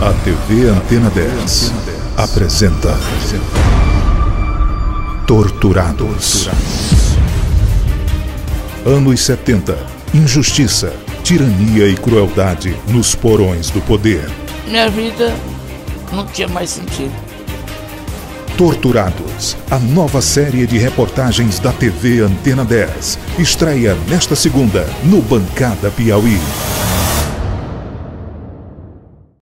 A TV Antena 10 apresenta Torturados. Anos 70. Injustiça, tirania e crueldade nos porões do poder. Minha vida não tinha mais sentido. Torturados, a nova série de reportagens da TV Antena 10. Estreia nesta segunda, no Bancada Piauí.